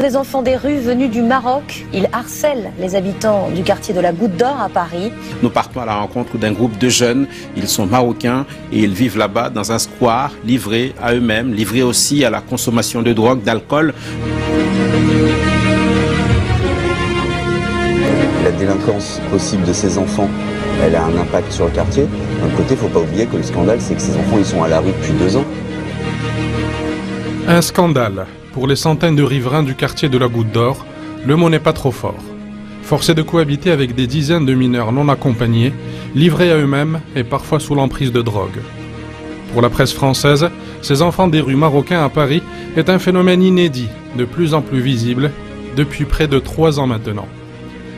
des enfants des rues venus du Maroc. Ils harcèlent les habitants du quartier de la Goutte d'Or à Paris. Nous partons à la rencontre d'un groupe de jeunes. Ils sont marocains et ils vivent là-bas dans un square, livrés à eux-mêmes, livrés aussi à la consommation de drogue, d'alcool. La délinquance possible de ces enfants, elle a un impact sur le quartier. D'un côté, il ne faut pas oublier que le scandale, c'est que ces enfants, ils sont à la rue depuis deux ans. Un scandale. Pour les centaines de riverains du quartier de la Goutte d'Or, le mot n'est pas trop fort. Forcés de cohabiter avec des dizaines de mineurs non accompagnés, livrés à eux-mêmes et parfois sous l'emprise de drogue. Pour la presse française, ces enfants des rues marocains à Paris est un phénomène inédit, de plus en plus visible, depuis près de trois ans maintenant.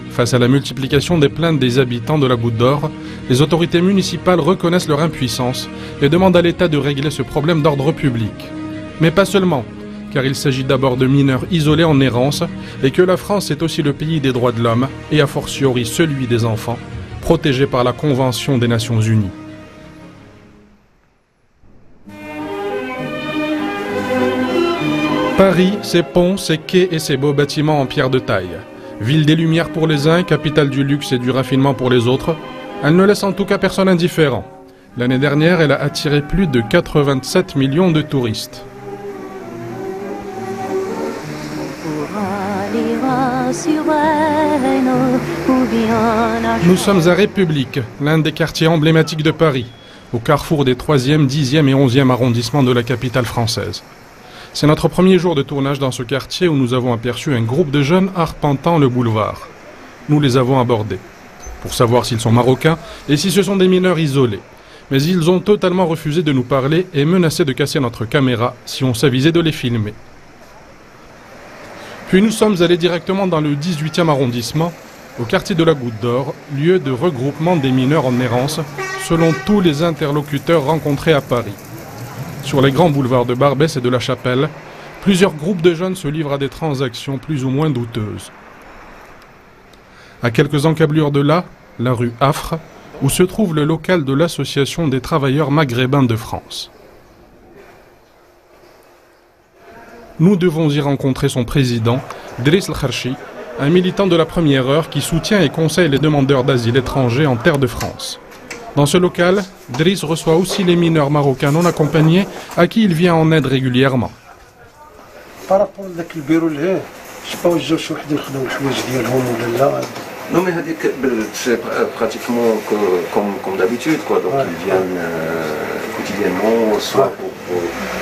Face à la multiplication des plaintes des habitants de la Goutte d'Or, les autorités municipales reconnaissent leur impuissance et demandent à l'État de régler ce problème d'ordre public. Mais pas seulement, car il s'agit d'abord de mineurs isolés en errance et que la France est aussi le pays des droits de l'homme et a fortiori celui des enfants, protégés par la Convention des Nations Unies. Paris, ses ponts, ses quais et ses beaux bâtiments en pierre de taille. Ville des Lumières pour les uns, capitale du luxe et du raffinement pour les autres, elle ne laisse en tout cas personne indifférent. L'année dernière, elle a attiré plus de 87 millions de touristes. Nous sommes à République, l'un des quartiers emblématiques de Paris, au carrefour des 3e, 10e et 11e arrondissements de la capitale française. C'est notre premier jour de tournage dans ce quartier où nous avons aperçu un groupe de jeunes arpentant le boulevard. Nous les avons abordés, pour savoir s'ils sont marocains et si ce sont des mineurs isolés. Mais ils ont totalement refusé de nous parler et menacé de casser notre caméra si on s'avisait de les filmer. Puis nous sommes allés directement dans le 18e arrondissement, au quartier de la Goutte d'Or, lieu de regroupement des mineurs en errance, selon tous les interlocuteurs rencontrés à Paris. Sur les grands boulevards de Barbès et de la Chapelle, plusieurs groupes de jeunes se livrent à des transactions plus ou moins douteuses. À quelques encablures de là, la rue Affre, où se trouve le local de l'Association des travailleurs maghrébins de France. Nous devons y rencontrer son président, Driss El-Kharchi, un militant de la première heure qui soutient et conseille les demandeurs d'asile étrangers en terre de France. Dans ce local, Driss reçoit aussi les mineurs marocains non accompagnés à qui il vient en aide régulièrement. Non mais c'est pratiquement comme, comme d'habitude quoi. Donc ils viennent euh, quotidiennement, soit pour, euh,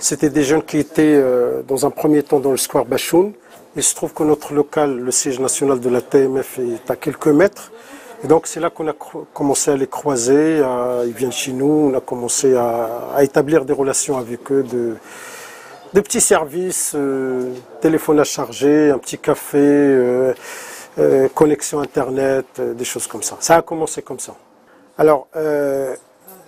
C'était des jeunes qui étaient euh, dans un premier temps dans le square Bachoun. Il se trouve que notre local, le siège national de la TMF, est à quelques mètres. Et donc c'est là qu'on a commencé à les croiser. ils viennent chez nous. On a commencé à, établir des relations avec eux, de, petits services, euh, téléphone à charger, un petit café, euh, connexion Internet, des choses comme ça. Ça a commencé comme ça. Alors,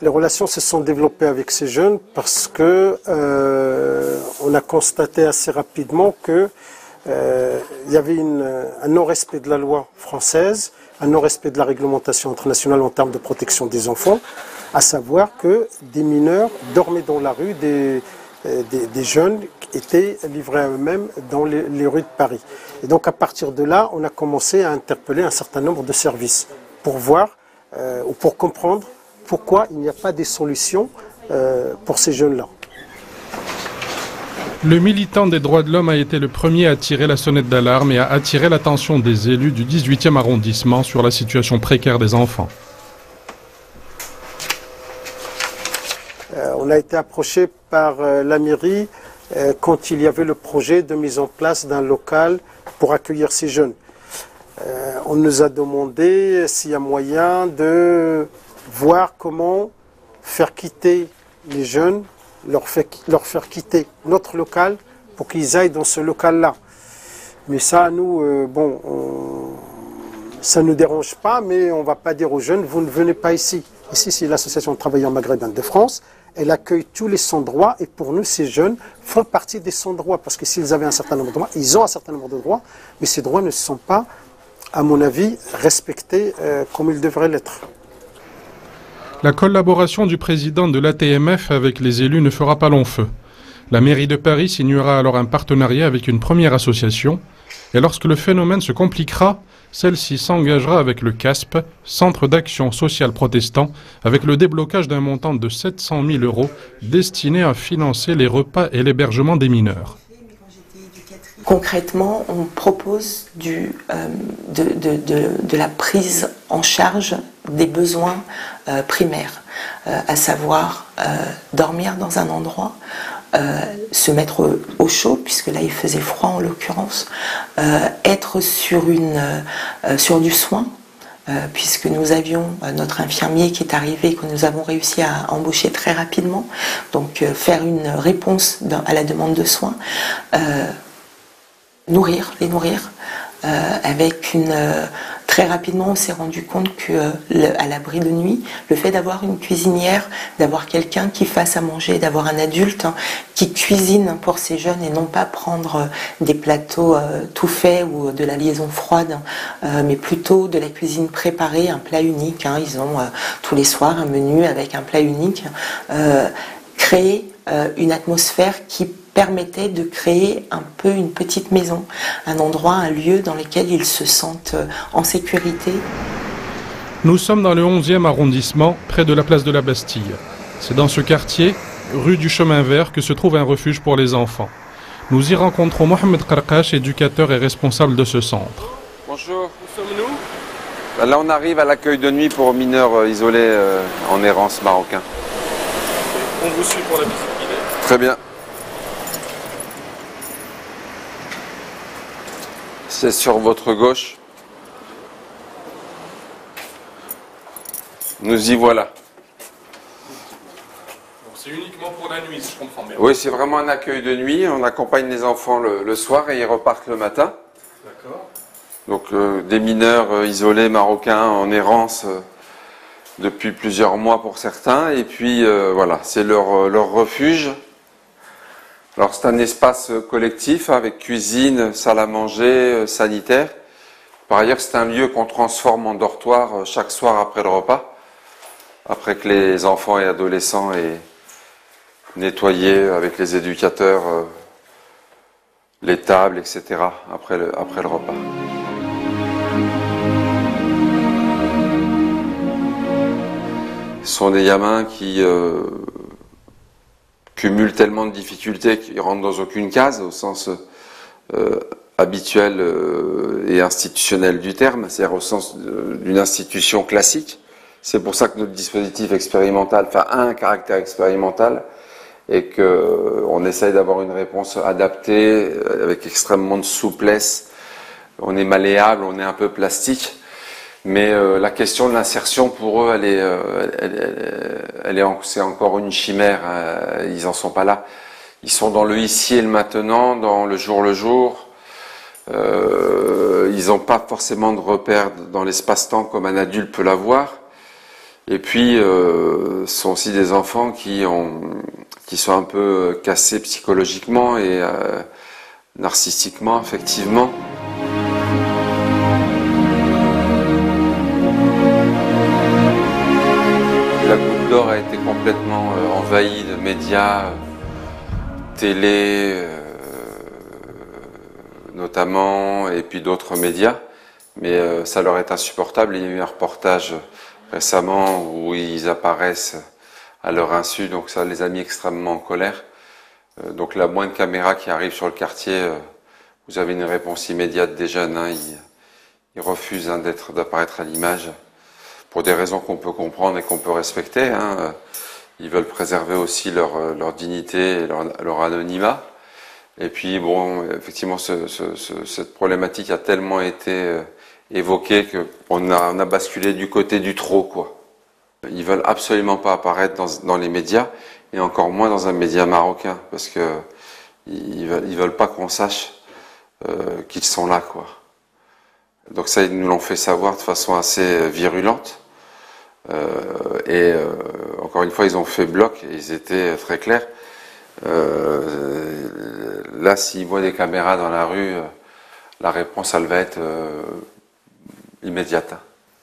les relations se sont développées avec ces jeunes parce que euh, on a constaté assez rapidement que euh, y avait un non-respect de la loi française, un non-respect de la réglementation internationale en termes de protection des enfants, à savoir que des mineurs dormaient dans la rue, des, euh, jeunes étaient livrés à eux-mêmes dans les, rues de Paris. Et donc à partir de là, on a commencé à interpeller un certain nombre de services pour voir ou pour comprendre pourquoi il n'y a pas des solutions euh, pour ces jeunes-là. Le militant des droits de l'homme a été le premier à tirer la sonnette d'alarme et à attirer l'attention des élus du 18e arrondissement sur la situation précaire des enfants. Euh, on a été approché par euh, la mairie euh, quand il y avait le projet de mise en place d'un local pour accueillir ces jeunes. On nous a demandé s'il y a moyen de voir comment faire quitter les jeunes, leur, faire quitter notre local pour qu'ils aillent dans ce local-là. Mais ça, nous, euh, bon, on- ça ne nous dérange pas, mais on ne va pas dire aux jeunes, vous ne venez pas ici. Ici, c'est l'association de travailleurs maghrébins de France. Elle accueille tous les sans-droits et pour nous, ces jeunes font partie des sans-droits parce que s'ils avaient un certain nombre de droits, ils ont un certain nombre de droits, mais ces droits ne sont pas, à mon avis, respectés euh, comme ils devraient l'être. La collaboration du président de l'ATMF avec les élus ne fera pas long feu. La mairie de Paris signera alors un partenariat avec une première association, et lorsque le phénomène se compliquera, celle-ci s'engagera avec le CASP, Centre d'action sociale protestant, avec le déblocage d'un montant de 700 000 euros destiné à financer les repas et l'hébergement des mineurs. Concrètement, on propose euh, de, la prise en charge des besoins euh, primaires, euh, à savoir dormir dans un endroit, se mettre au chaud, puisque là il faisait froid en l'occurrence, être sur, sur du soin, puisque nous avions notre infirmier qui est arrivé, que nous avons réussi à embaucher très rapidement, donc faire une réponse à la demande de soins nourrir, les nourrir. Euh, avec une euh, très rapidement on s'est rendu compte que euh, à l'abri de nuit le fait d'avoir une cuisinière d'avoir quelqu'un qui fasse à manger d'avoir un adulte hein, qui cuisine pour ces jeunes et non pas prendre des plateaux tout faits ou de la liaison froide mais plutôt de la cuisine préparée un plat unique hein. ils ont tous les soirs un menu avec un plat unique créer une atmosphère qui permettait de créer un peu une petite maison, un endroit, un lieu dans lequel ils se sentent euh, en sécurité. Nous sommes dans le 11e arrondissement, près de la place de la Bastille. C'est dans ce quartier, rue du Chemin Vert, que se trouve un refuge pour les enfants. Nous y rencontrons Mohamed Karkash, éducateur et responsable de ce centre. Bonjour, où? Sommes-nous Là, on arrive à l'accueil de nuit pour mineurs euh, isolés euh, en errance marocain. On vous suit pour la visite Très bien. C'est sur votre gauche. Nous y voilà. C'est uniquement pour la nuit, si je comprends bien. Oui, c'est vraiment un accueil de nuit. On accompagne les enfants le, soir et ils repartent le matin. D'accord. Donc euh, des mineurs euh, isolés marocains en errance euh, depuis plusieurs mois pour certains. Et puis voilà, c'est leur, leur refuge. Alors c'est un espace collectif avec cuisine, salle à manger, euh, sanitaire. Par ailleurs, c'est un lieu qu'on transforme en dortoir euh, chaque soir après le repas, après que les enfants et adolescents aient nettoyé avec les éducateurs euh, les tables, etc. après le, après le repas. Ce sont des gamins qui cumule tellement de difficultés qu'il rentre dans aucune case au sens euh, habituel euh, et institutionnel du terme, c'est-à-dire au sens d'une institution classique. C'est pour ça que notre dispositif expérimental, enfin a un caractère expérimental et qu'on essaye d'avoir une réponse adaptée euh, avec extrêmement de souplesse. On est malléable, on est un peu plastique mais euh, la question de l'insertion, pour eux, elle est, euh, elle, est, c'est encore une chimère. Euh, ils en sont pas là. Ils sont dans le ici et le maintenant, dans le jour le jour. ils n'ont pas forcément de repères dans l'espace-temps comme un adulte peut l'avoir. Et puis, ce sont aussi des enfants qui, ont, qui sont un peu cassés psychologiquement et narcissiquement, effectivement. Complètement euh, envahi de médias, euh, télé euh, notamment, et puis d'autres médias. Mais ça leur est insupportable. Il y a eu un reportage récemment où ils apparaissent à leur insu, donc ça les a mis extrêmement en colère. donc la moindre caméra qui arrive sur le quartier, vous avez une réponse immédiate des jeunes. Hein. ils, refusent hein, d'être d'apparaître à l'image pour des raisons qu'on peut comprendre et qu'on peut respecter. Hein. Ils veulent préserver aussi leur, leur dignité et leur, anonymat. Et puis, bon, effectivement, ce, ce, cette problématique a tellement été euh, évoquée qu'on a, on a basculé du côté du trop, quoi. Ils veulent absolument pas apparaître dans, les médias, et encore moins dans un média marocain, parce que ils veulent pas qu'on sache euh, qu'ils sont là, quoi. Donc ça, ils nous l'ont fait savoir de façon assez virulente. et encore une fois, ils ont fait bloc et ils étaient très clairs. là, s'ils voient des caméras dans la rue, la réponse, elle va être immédiate.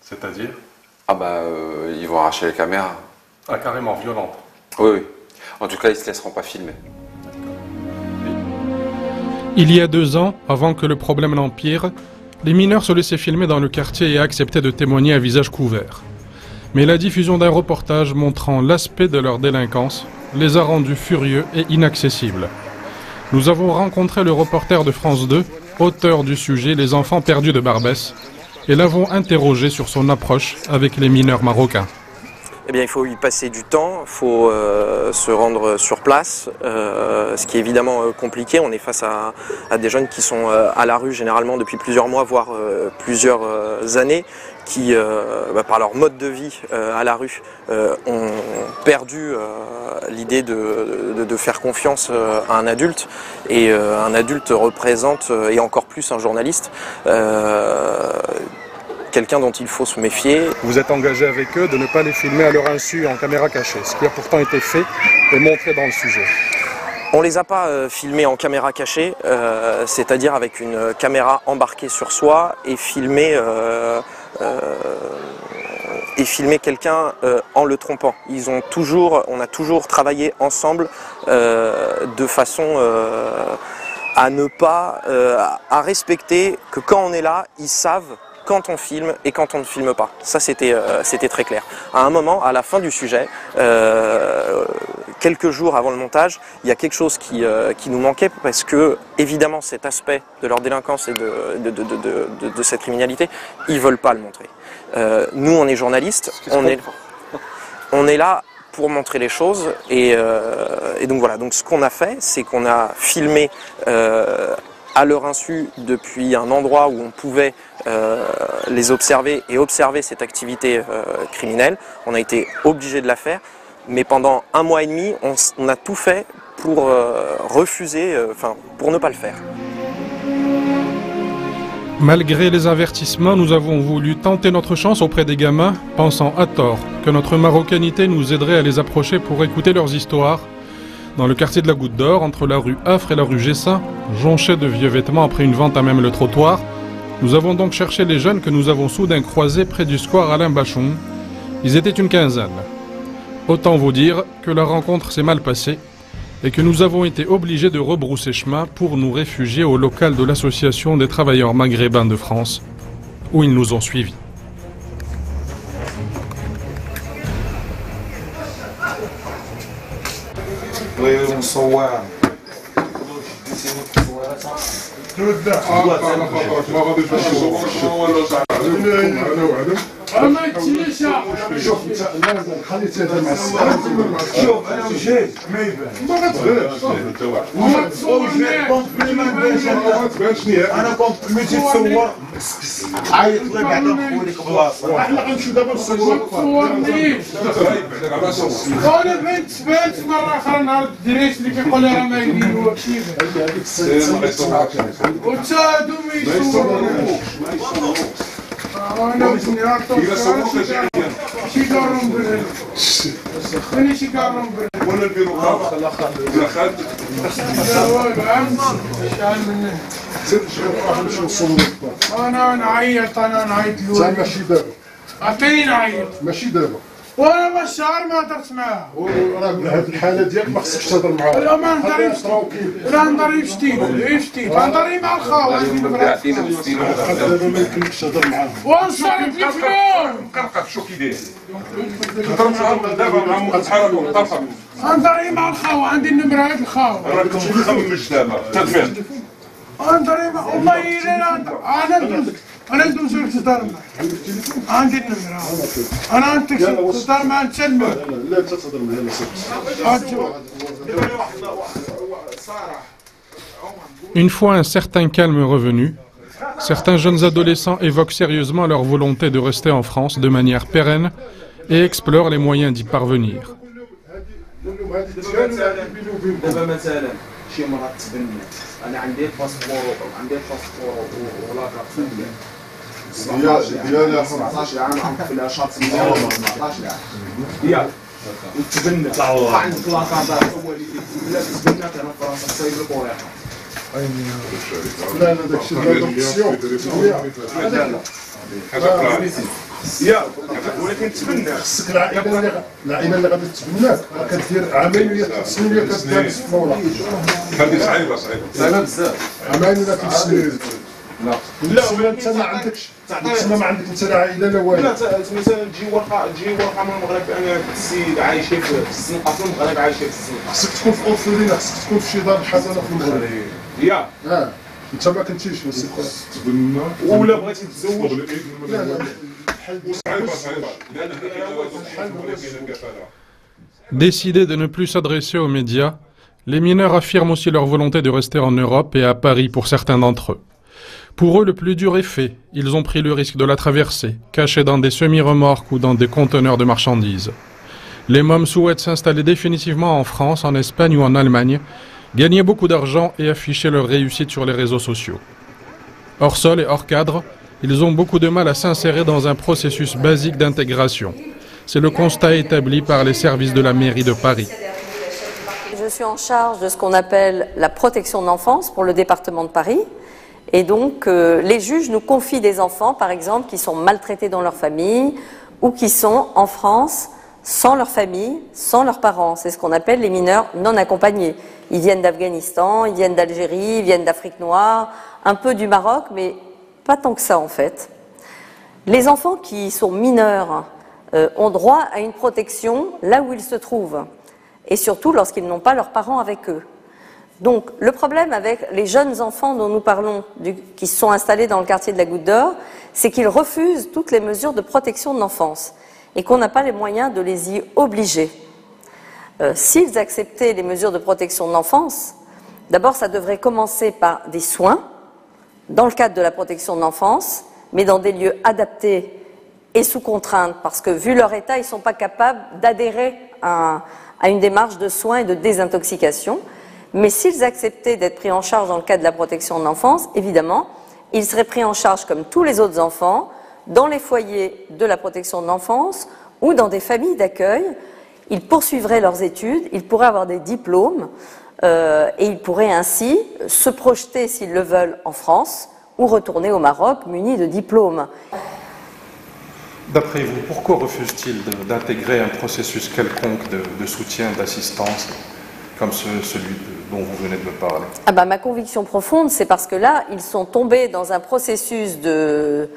C'est-à-dire? Ah bah, ils vont arracher les caméras. Ah, carrément, violente. Oui, oui. En tout cas, ils ne se laisseront pas filmer. Il y a deux ans, avant que le problème n'empire, les mineurs se laissaient filmer dans le quartier et acceptaient de témoigner à visage couvert. Mais la diffusion d'un reportage montrant l'aspect de leur délinquance les a rendus furieux et inaccessibles. Nous avons rencontré le reporter de France 2, auteur du sujet Les enfants perdus de Barbès, et l'avons interrogé sur son approche avec les mineurs marocains. Eh bien, il faut y passer du temps, il faut euh, se rendre sur place, euh, ce qui est évidemment euh, compliqué. On est face à, des jeunes qui sont à la rue généralement depuis plusieurs mois, voire plusieurs années, qui, bah, par leur mode de vie à la rue, ont perdu l'idée de, de, faire confiance à un adulte. Et un adulte représente, et encore plus un journaliste, quelqu'un dont il faut se méfier. Vous êtes engagé avec eux de ne pas les filmer à leur insu en caméra cachée, ce qui a pourtant été fait et montré dans le sujet. On les a pas euh, filmés en caméra cachée, euh, c'est-à-dire avec une caméra embarquée sur soi et euh, et filmer quelqu'un en le trompant. Ils ont toujours, on a toujours travaillé ensemble de façon à ne pas, à respecter que quand on est là, ils savent quand on filme et quand on ne filme pas. Ça, c'était euh, très clair. À un moment, à la fin du sujet, euh, quelques jours avant le montage, il y a quelque chose qui, euh, qui nous manquait parce que, évidemment, cet aspect de leur délinquance et de, de, de, de cette criminalité, ils veulent pas le montrer. nous, on est journalistes, on est, on est là pour montrer les choses et, et donc voilà. Donc ce qu'on a fait, c'est qu'on a filmé à leur insu depuis un endroit où on pouvait euh, les observer et observer cette activité euh, criminelle. On a été obligé de la faire, mais pendant un mois et demi, on, a tout fait pour euh, refuser, enfin pour ne pas le faire. Malgré les avertissements, nous avons voulu tenter notre chance auprès des gamins, pensant à tort que notre marocanité nous aiderait à les approcher pour écouter leurs histoires dans le quartier de la Goutte d'Or, entre la rue Affre et la rue Gessin, jonché de vieux vêtements après une vente à même le trottoir, nous avons donc cherché les jeunes que nous avons soudain croisés près du square Alain Bachon. Ils étaient une quinzaine. Autant vous dire que la rencontre s'est mal passée et que nous avons été obligés de rebrousser chemin pour nous réfugier au local de l'Association des travailleurs maghrébins de France, où ils nous ont suivis. ويوي مصور ما غاديش نشوفك أنا وعدك يتسيش شوف خلي تهدر مع شوف أنا وجهي ما يبان ما تبانش ما تبانش أنا كنت ملي تصور عيط لي بعد نقولك بلاصه إحنا غنمشيو دابا نصور صورني أنا بنت بنت مره أخرى نهار الدريس اللي كيقول لي راه ما أنا برد من شيقارون برد ولا البيروقراط أنا نعيط أنا نعيط زعما ماشي دابا عطيني نعيط ماشي دابا وما الشعر ما درت معاه وراه بهاد الحالة ديالك ما خصكش تهضر معاه. لا ما نهضريش لا نهضريش تيل يفتيل إيه نهضري مع الخاوة دابا ما يمكنكش تهضر معاه. ونصرف الفلوس قلقك شو كي داير. تهضر معاهم دابا معاهم غتحاربوا طرحهم نهضري مع الخاوة عندي النمرات الخاوة. راك تخمم دابا. تفهم نهضري والله الا أنا انا ندوز لك تهضر عندي النمرة انا عندك تهضر مع نتسلم لا تهضر معايا Une fois un certain calme revenu, certains jeunes adolescents évoquent sérieusement leur volonté de rester en France de manière pérenne et explorent les moyens d'y parvenir. ديالي عام عم عام يلا وتبنى عندك لاكارت اولي لا تبنى في راسك سايب لك وريحه لا لا لا لا يا ولكن تبنى خصك العائله اللي غادي تبناك كدير عمليه تسميه كدير في الدولة هذه صعيبه صعيبه لا بزاف عمليه تسميه لا لا ولا انت ما عندكش تسمى ما عندك انت لا عائله لا والو لا مثلا تجي ورقه تجي ورقه من المغرب انا السيد عايشه في الزنقه في المغرب عايشه في الزنقه خصك تكون في اورفلينا خصك تكون في شي دار حسنه في المغرب يا اه انت ما كنتيش في تبنى ولا بغيتي تتزوج لا لا صعيبه صعيبه Décidés de ne plus s'adresser aux médias, les mineurs affirment aussi leur volonté de rester en Europe et à Paris pour certains d'entre eux. Pour eux, le plus dur est fait. Ils ont pris le risque de la traverser, cachés dans des semi-remorques ou dans des conteneurs de marchandises. Les mômes souhaitent s'installer définitivement en France, en Espagne ou en Allemagne, gagner beaucoup d'argent et afficher leur réussite sur les réseaux sociaux. Hors sol et hors cadre, ils ont beaucoup de mal à s'insérer dans un processus basique d'intégration. C'est le constat établi par les services de la mairie de Paris. Je suis en charge de ce qu'on appelle la protection de l'enfance pour le département de Paris. Et donc, euh, les juges nous confient des enfants, par exemple, qui sont maltraités dans leur famille ou qui sont en France sans leur famille, sans leurs parents. C'est ce qu'on appelle les mineurs non accompagnés. Ils viennent d'Afghanistan, ils viennent d'Algérie, ils viennent d'Afrique noire, un peu du Maroc, mais pas tant que ça en fait. Les enfants qui sont mineurs euh, ont droit à une protection là où ils se trouvent, et surtout lorsqu'ils n'ont pas leurs parents avec eux. Donc le problème avec les jeunes enfants dont nous parlons, qui sont installés dans le quartier de la Goutte d'Or, c'est qu'ils refusent toutes les mesures de protection de l'enfance et qu'on n'a pas les moyens de les y obliger. Euh, s'ils acceptaient les mesures de protection de l'enfance, d'abord ça devrait commencer par des soins dans le cadre de la protection de l'enfance, mais dans des lieux adaptés et sous contrainte, parce que vu leur état, ils ne sont pas capables d'adhérer à une démarche de soins et de désintoxication. Mais s'ils acceptaient d'être pris en charge dans le cadre de la protection de l'enfance, évidemment, ils seraient pris en charge comme tous les autres enfants dans les foyers de la protection de l'enfance ou dans des familles d'accueil. Ils poursuivraient leurs études, ils pourraient avoir des diplômes euh, et ils pourraient ainsi se projeter, s'ils le veulent, en France ou retourner au Maroc munis de diplômes. D'après vous, pourquoi refusent-ils d'intégrer un processus quelconque de, de soutien, d'assistance, comme ce, celui dont vous venez de me parler ah bah, Ma conviction profonde, c'est parce que là, ils sont tombés dans un processus de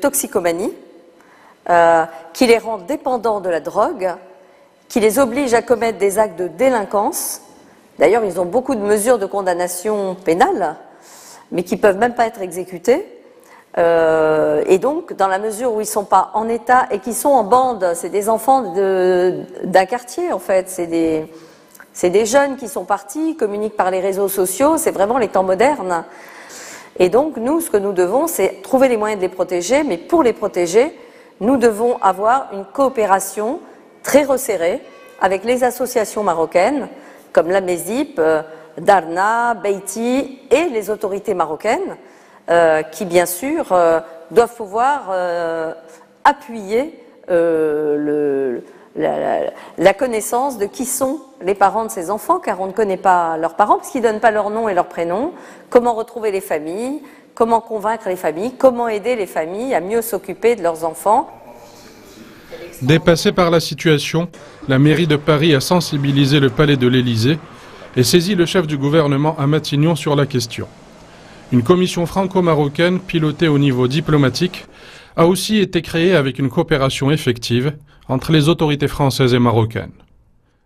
toxicomanie euh, qui les rend dépendants de la drogue, qui les oblige à commettre des actes de délinquance. D'ailleurs, ils ont beaucoup de mesures de condamnation pénale, mais qui ne peuvent même pas être exécutées. Euh, et donc, dans la mesure où ils ne sont pas en état et qui sont en bande, c'est des enfants d'un quartier en fait, c'est des, des, jeunes qui sont partis, communiquent par les réseaux sociaux, c'est vraiment les temps modernes. Et donc, nous, ce que nous devons, c'est trouver les moyens de les protéger, mais pour les protéger, nous devons avoir une coopération très resserrée avec les associations marocaines, comme la MESIP, euh, Darna, Beiti et les autorités marocaines, qui bien sûr euh, doivent pouvoir euh, appuyer la, connaissance de qui sont les parents de ces enfants, car on ne connaît pas leurs parents, parce qu'ils ne donnent pas leur nom et leur prénom, comment retrouver les familles, comment convaincre les familles, comment aider les familles à mieux s'occuper de leurs enfants? Dépassée par la situation, la mairie de Paris a sensibilisé le palais de l'Élysée et saisi le chef du gouvernement à Matignon sur la question. Une commission franco-marocaine pilotée au niveau diplomatique a aussi été créée avec une coopération effective entre les autorités françaises et marocaines.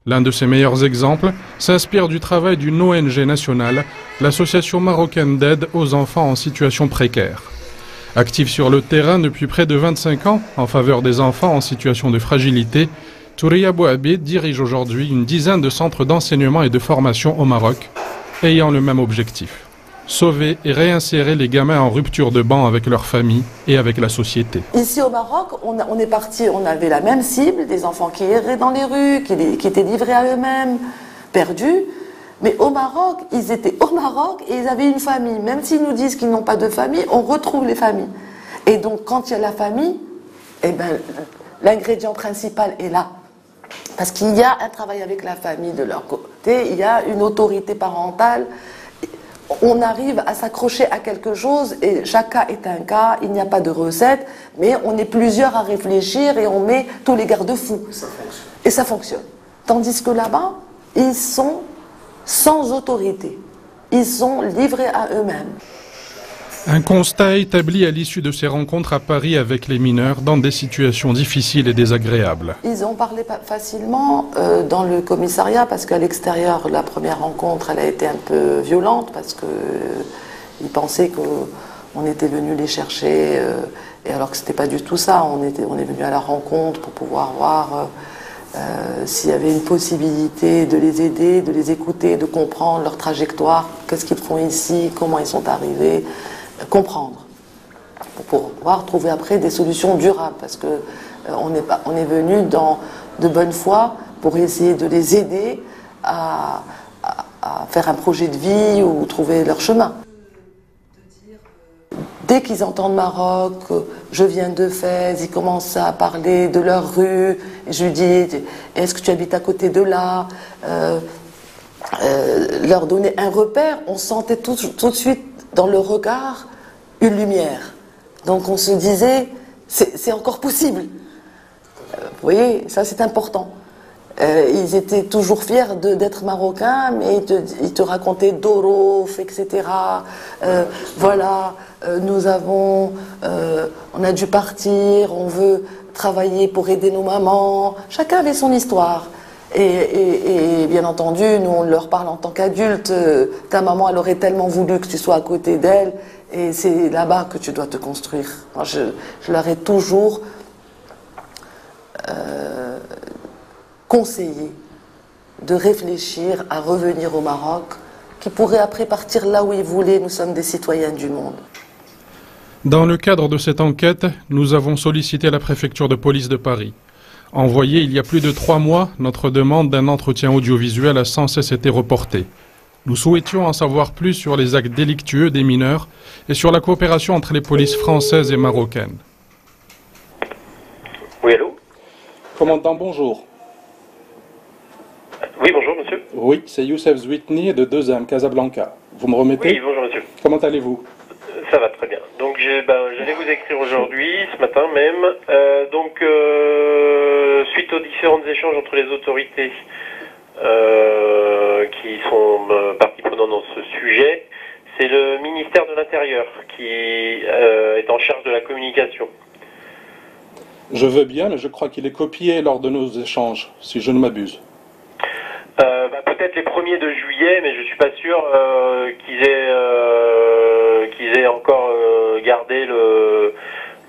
L'un de ses meilleurs exemples s'inspire du travail d'une ONG nationale, l'Association marocaine d'aide aux enfants en situation précaire. Active sur le terrain depuis près de 25 ans en faveur des enfants en situation de fragilité, Touria Bouhabid dirige aujourd'hui une dizaine de centres d'enseignement et de formation au Maroc, ayant le même objectif sauver et réinsérer les gamins en rupture de banc avec leur famille et avec la société. Ici au Maroc, on, est parti, on avait la même cible, des enfants qui erraient dans les rues, qui, qui étaient livrés à eux-mêmes, perdus. Mais au Maroc, ils étaient au Maroc et ils avaient une famille. Même s'ils nous disent qu'ils n'ont pas de famille, on retrouve les familles. Et donc, quand il y a la famille, eh ben, l'ingrédient principal est là. Parce qu'il y a un travail avec la famille de leur côté, il y a une autorité parentale. On arrive à s'accrocher à quelque chose et chaque cas est un cas, il n'y a pas de recette, mais on est plusieurs à réfléchir et on met tous les garde-fous. Et ça fonctionne. Tandis que là-bas, ils sont sans autorité. Ils sont livrés à eux-mêmes. Un constat établi à l'issue de ces rencontres à Paris avec les mineurs dans des situations difficiles et désagréables. Ils ont parlé facilement euh, dans le commissariat parce qu'à l'extérieur, la première rencontre, elle a été un peu violente parce qu'ils euh, pensaient qu'on était venu les chercher, euh, et alors que ce n'était pas du tout ça. On, était, on est venu à la rencontre pour pouvoir voir s'il y avait une possibilité de les aider, de les écouter, de comprendre leur trajectoire, qu'est-ce qu'ils font ici, comment ils sont arrivés? Comprendre, pour pouvoir trouver après des solutions durables, parce que euh, on, est pas, on est venu dans de bonne foi pour essayer de les aider à, faire un projet de vie ou trouver leur chemin. Dès qu'ils entendent Maroc, je viens de Fès, ils commencent à parler de leur rue. Je lui dis, est-ce que tu habites à côté de là? Euh, euh, Leur donner un repère, on sentait tout, tout de suite dans le regard lumière. Donc on se disait, c'est encore possible. Euh, vous voyez, ça c'est important. Euh, ils étaient toujours fiers d'être marocains, mais ils te, racontaient Dorof, etc. Euh, voilà, nous avons, on a dû partir, on veut travailler pour aider nos mamans. Chacun avait son histoire. Et, bien entendu, nous, on leur parle en tant qu'adultes. Euh, ta maman, elle aurait tellement voulu que tu sois à côté d'elle, et c'est là-bas que tu dois te construire. je, leur ai toujours euh, conseillé de réfléchir à revenir au Maroc, qui pourrait après partir là où ils voulaient. Nous sommes des citoyens du monde. Dans le cadre de cette enquête, nous avons sollicité la préfecture de police de Paris envoyé il y a plus de trois mois, notre demande d'un entretien audiovisuel a sans cesse été reportée. Nous souhaitions en savoir plus sur les actes délictueux des mineurs et sur la coopération entre les polices françaises et marocaines. Oui, allô? Commandant, bonjour. Oui, bonjour, monsieur. Oui, c'est Youssef Zwitny de 2M, Casablanca. Vous me remettez? Oui, bonjour, monsieur. Comment allez-vous? Ça va très bien. Donc ben, j'allais vous écrire aujourd'hui, ce matin même. Euh, donc euh, suite aux différents échanges entre les autorités euh, qui sont partie prenante dans ce sujet, c'est le ministère de l'Intérieur qui est en charge de la communication. Je veux bien, mais je crois qu'il est copié lors de nos échanges, si je ne m'abuse. Euh, bah, peut-être les premiers de juillet, mais je suis pas sûr euh, qu'ils aient, euh, qu'ils aient encore gardé le,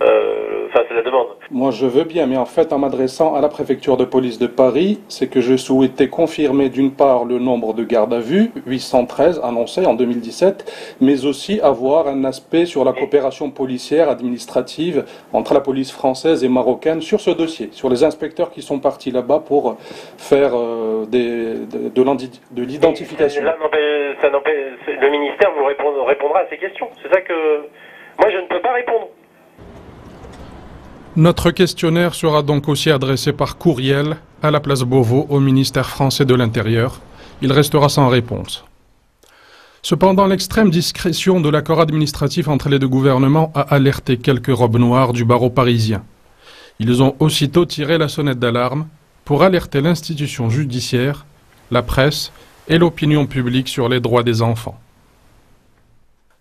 euh, la demande. Moi, je veux bien, mais en fait, en m'adressant à la préfecture de police de Paris, c'est que je souhaitais confirmer d'une part le nombre de gardes à vue, 813 annoncés en 2017, mais aussi avoir un aspect sur la coopération policière administrative entre la police française et marocaine sur ce dossier, sur les inspecteurs qui sont partis là-bas pour faire euh, des, de, de l'identification. Le ministère vous répondra à ces questions. C'est ça que moi, je ne peux pas répondre. Notre questionnaire sera donc aussi adressé par courriel à la place Beauvau au ministère français de l'Intérieur. Il restera sans réponse. Cependant, l'extrême discrétion de l'accord administratif entre les deux gouvernements a alerté quelques robes noires du barreau parisien. Ils ont aussitôt tiré la sonnette d'alarme pour alerter l'institution judiciaire, la presse et l'opinion publique sur les droits des enfants.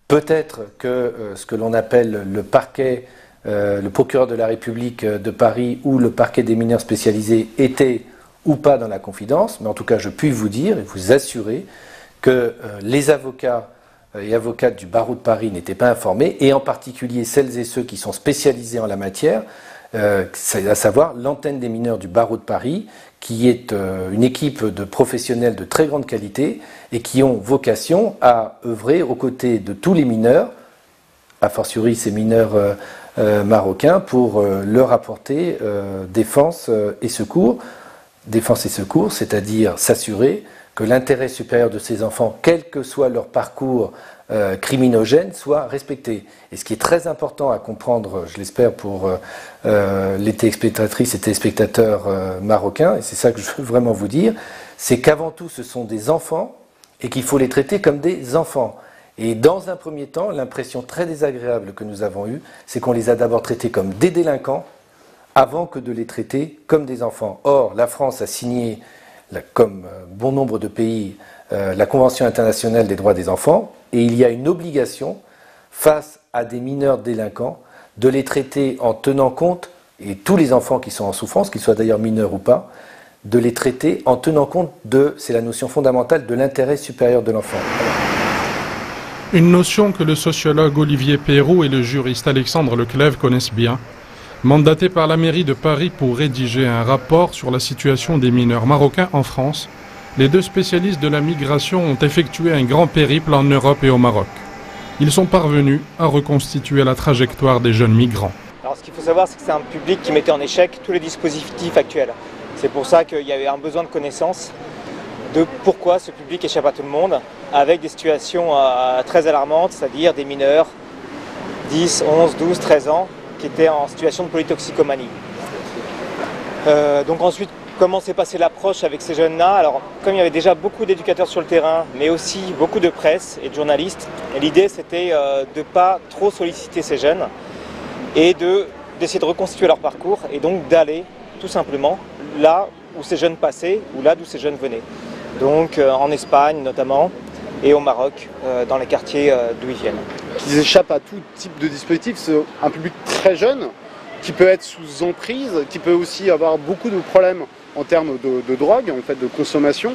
Peut-être que euh, ce que l'on appelle le parquet euh, le procureur de la République euh, de Paris ou le parquet des mineurs spécialisés étaient ou pas dans la confidence, mais en tout cas je puis vous dire et vous assurer que euh, les avocats et avocates du barreau de Paris n'étaient pas informés, et en particulier celles et ceux qui sont spécialisés en la matière, à savoir l'antenne des mineurs du barreau de Paris, qui est une équipe de professionnels de très grande qualité et qui ont vocation à œuvrer aux côtés de tous les mineurs, a fortiori ces mineurs marocains pour euh, leur apporter euh, défense et secours. Défense et secours, c'est-à-dire s'assurer que l'intérêt supérieur de ces enfants, quel que soit leur parcours euh, criminogène, soit respecté. Et ce qui est très important à comprendre, je l'espère pour euh, euh, les téléspectatrices et téléspectateurs marocains, et c'est ça que je veux vraiment vous dire, c'est qu'avant tout, ce sont des enfants et qu'il faut les traiter comme des enfants. Et dans un premier temps, l'impression très désagréable que nous avons eue, c'est qu'on les a d'abord traités comme des délinquants avant que de les traiter comme des enfants. Or, la France a signé comme euh, bon nombre de pays, euh, la Convention internationale des droits des enfants, et il y a une obligation face à des mineurs délinquants de les traiter en tenant compte, et tous les enfants qui sont en souffrance, qu'ils soient d'ailleurs mineurs ou pas, de les traiter en tenant compte de, c'est la notion fondamentale, de l'intérêt supérieur de l'enfant. Une notion que le sociologue Olivier Perrault et le juriste Alexandre Leclève connaissent bien, Mandaté par la mairie de Paris pour rédiger un rapport sur la situation des mineurs marocains en France, les deux spécialistes de la migration ont effectué un grand périple en Europe et au Maroc. Ils sont parvenus à reconstituer la trajectoire des jeunes migrants. Alors ce qu'il faut savoir, c'est que c'est un public qui mettait en échec tous les dispositifs actuels. C'est pour ça qu'il y avait un besoin de connaissance de pourquoi ce public échappe à tout le monde, avec des situations euh, très alarmantes, c'est-à-dire des mineurs 10, 11, 12, 13 ans, qui étaient en situation de polytoxicomanie. Euh, donc ensuite, comment s'est passée l'approche avec ces jeunes-là? Alors, comme il y avait déjà beaucoup d'éducateurs sur le terrain, mais aussi beaucoup de presse et de journalistes, l'idée c'était euh, de ne pas trop solliciter ces jeunes et d'essayer de reconstituer leur parcours et donc d'aller tout simplement là où ces jeunes passaient ou là d'où ces jeunes venaient. Donc euh, en Espagne notamment et au Maroc, dans les quartiers d'où ils viennent qu'ils échappent à tout type de dispositif. C'est un public très jeune qui peut être sous emprise, qui peut aussi avoir beaucoup de problèmes en termes de, drogue, en fait, de consommation.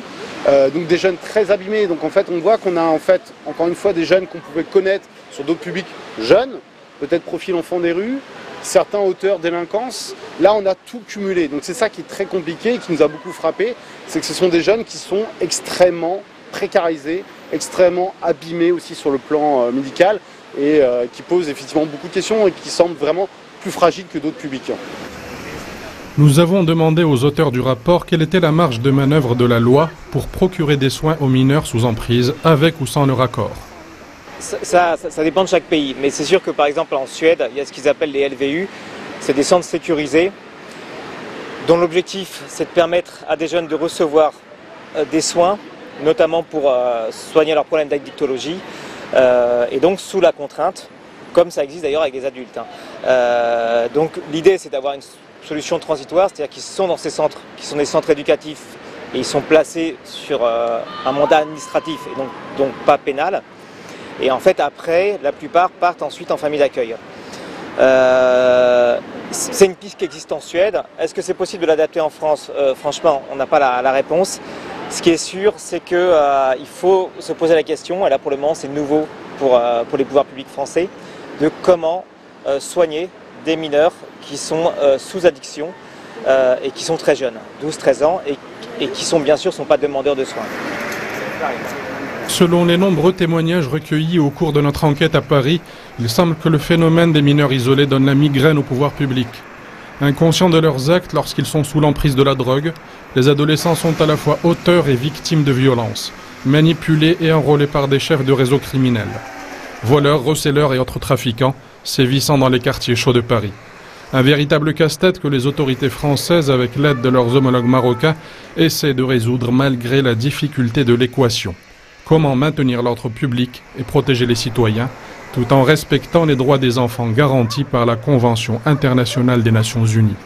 Euh, donc des jeunes très abîmés. Donc en fait, on voit qu'on a en fait, encore une fois, des jeunes qu'on pouvait connaître sur d'autres publics jeunes, peut-être profil enfant des rues, certains auteurs délinquance. Là, on a tout cumulé. Donc c'est ça qui est très compliqué et qui nous a beaucoup frappé, c'est que ce sont des jeunes qui sont extrêmement précarisés, extrêmement abîmés aussi sur le plan euh, médical et euh, qui posent effectivement beaucoup de questions et qui semblent vraiment plus fragiles que d'autres publics. Nous avons demandé aux auteurs du rapport quelle était la marge de manœuvre de la loi pour procurer des soins aux mineurs sous emprise, avec ou sans leur accord. Ça, dépend de chaque pays, mais c'est sûr que par exemple en Suède, il y a ce qu'ils appellent les LVU, c'est des centres sécurisés dont l'objectif c'est de permettre à des jeunes de recevoir euh, des soins notamment pour euh, soigner leurs problèmes d'addictologie, euh, et donc sous la contrainte, comme ça existe d'ailleurs avec les adultes. Hein. Donc l'idée c'est d'avoir une solution transitoire, c'est-à-dire qu'ils sont dans ces centres, qui sont des centres éducatifs, et ils sont placés sur un mandat administratif, et donc pas pénal. Et en fait après, la plupart partent ensuite en famille d'accueil. c'est une piste qui existe en Suède. Est-ce que c'est possible de l'adapter en France? Franchement, on n'a pas la réponse. Ce qui est sûr, c'est qu'il euh, faut se poser la question, et là pour le moment c'est nouveau pour, euh, pour les pouvoirs publics français, de comment euh, soigner des mineurs qui sont sous addiction et qui sont très jeunes, 12-13 ans, et, et, qui sont bien sûr sont pas demandeurs de soins. Selon les nombreux témoignages recueillis au cours de notre enquête à Paris, il semble que le phénomène des mineurs isolés donne la migraine au pouvoir public. Inconscients de leurs actes lorsqu'ils sont sous l'emprise de la drogue, les adolescents sont à la fois auteurs et victimes de violences, manipulés et enrôlés par des chefs de réseaux criminels. Voleurs, receleurs et autres trafiquants, sévissant dans les quartiers chauds de Paris. Un véritable casse-tête que les autorités françaises, avec l'aide de leurs homologues marocains, essaient de résoudre malgré la difficulté de l'équation. Comment maintenir l'ordre public et protéger les citoyens tout en respectant les droits des enfants garantis par la Convention internationale des Nations Unies?